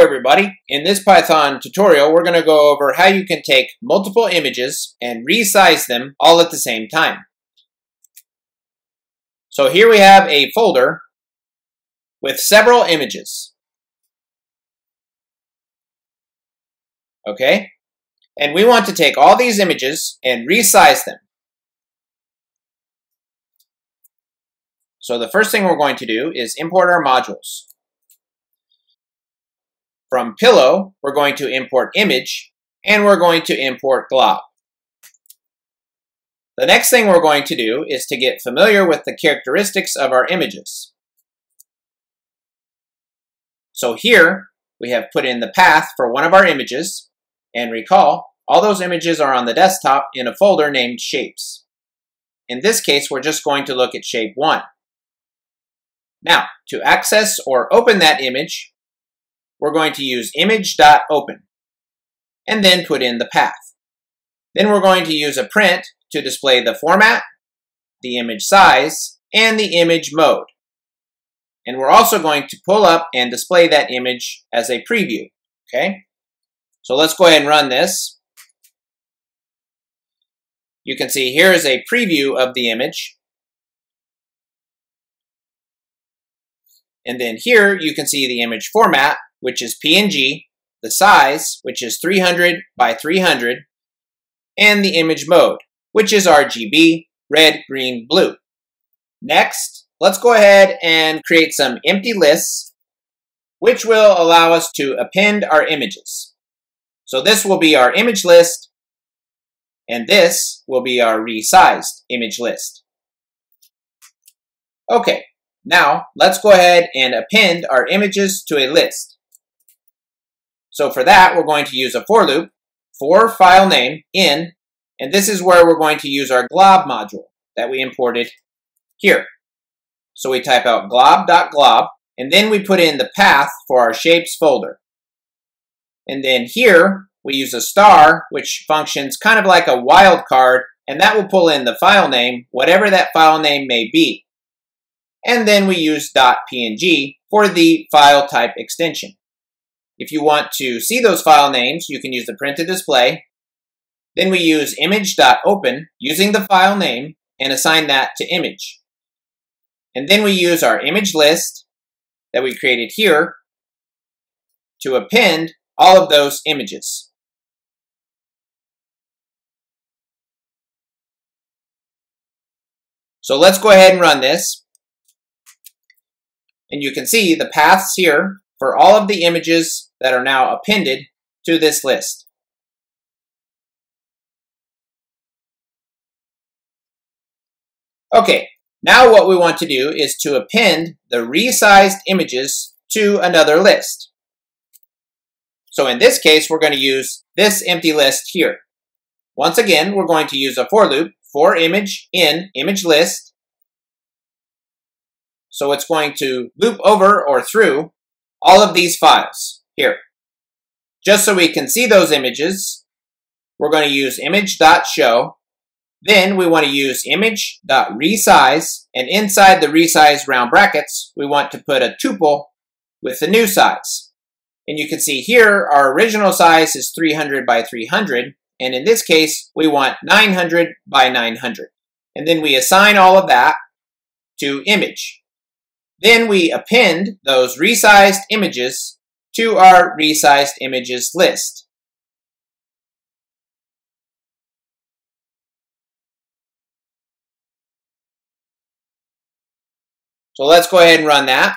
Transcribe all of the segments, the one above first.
Everybody. In this Python tutorial, we're going to go over how you can take multiple images and resize them all at the same time. So here we have a folder with several images. Okay? And we want to take all these images and resize them. So the first thing we're going to do is import our modules. From Pillow, we're going to import image, and we're going to import glob. The next thing we're going to do is to get familiar with the characteristics of our images. So here, we have put in the path for one of our images, and recall, all those images are on the desktop in a folder named Shapes. In this case, we're just going to look at Shape 1. Now, to access or open that image, we're going to use image.open and then put in the path. Then we're going to use a print to display the format, the image size, and the image mode. And we're also going to pull up and display that image as a preview, okay? So let's go ahead and run this. You can see here is a preview of the image. And then here you can see the image format, which is PNG, the size, which is 300 by 300, and the image mode, which is RGB, red, green, blue. Next, let's go ahead and create some empty lists, which will allow us to append our images. So this will be our image list, and this will be our resized image list. Okay, now let's go ahead and append our images to a list. So for that, we're going to use a for loop for file name in, and this is where we're going to use our glob module that we imported here. So we type out glob.glob, and then we put in the path for our shapes folder. And then here, we use a star, which functions kind of like a wildcard, and that will pull in the file name, whatever that file name may be. And then we use .png for the file type extension. If you want to see those file names, you can use the print to display. Then we use image.open using the file name and assign that to image. And then we use our image list that we created here to append all of those images. So let's go ahead and run this. And you can see the paths here for all of the images that are now appended to this list. Okay, now what we want to do is to append the resized images to another list. So in this case, we're going to use this empty list here. Once again, we're going to use a for loop for image in image list. So it's going to loop over or through all of these files. Here, just so we can see those images, we're going to use image.show. Then we want to use image.resize, and inside the resize round brackets, we want to put a tuple with the new size. And you can see here, our original size is 300 by 300, and in this case, we want 900 by 900. And then we assign all of that to image. Then we append those resized images to our resized images list. So let's go ahead and run that.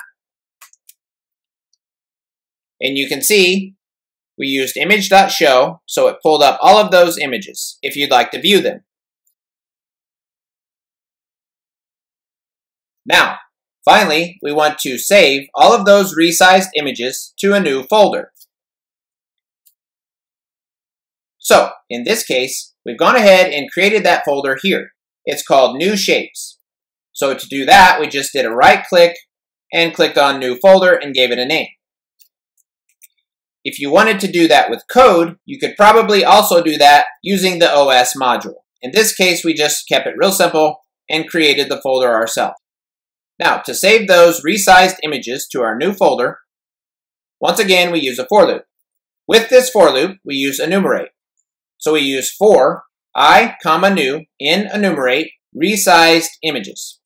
And you can see we used image.show, so it pulled up all of those images if you'd like to view them. Now, Finally, we want to save all of those resized images to a new folder. So, in this case, we've gone ahead and created that folder here. It's called New Shapes. So to do that, we just did a right click and clicked on New Folder and gave it a name. If you wanted to do that with code, you could probably also do that using the OS module. In this case, we just kept it real simple and created the folder ourselves. Now, to save those resized images to our new folder, once again, we use a for loop. With this for loop, we use enumerate. So we use for i, comma new, in enumerate, resized images.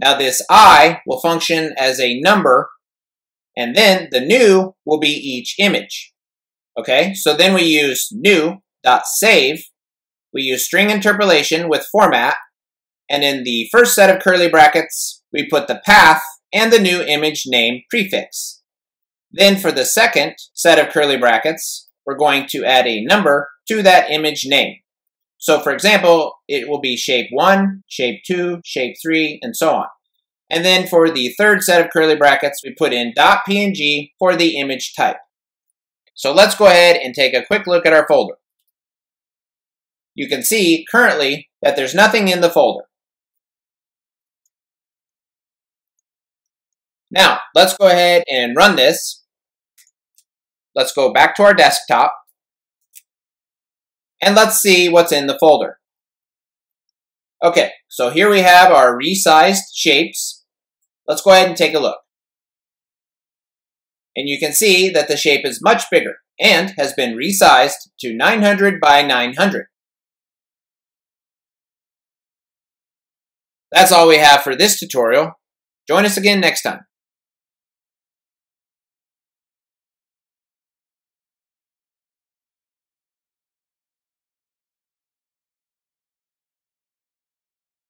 Now this i will function as a number, and then the new will be each image. Okay, so then we use new dot save. We use string interpolation with format, and in the first set of curly brackets, we put the path and the new image name prefix. Then for the second set of curly brackets, we're going to add a number to that image name. So for example, it will be shape 1, shape 2, shape 3, and so on. And then for the third set of curly brackets, we put in .png for the image type. So let's go ahead and take a quick look at our folder. You can see currently that there's nothing in the folder. Now, let's go ahead and run this. Let's go back to our desktop. And let's see what's in the folder. Okay, so here we have our resized shapes. Let's go ahead and take a look. And you can see that the shape is much bigger and has been resized to 900 by 900. That's all we have for this tutorial. Join us again next time.